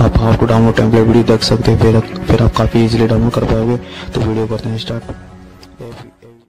आप how to download template video देख सकते हैं, फिर फिर आप काफ़ी इजीली डाउनलोड कर पाओगे। तो वीडियो करते हैं स्टार्ट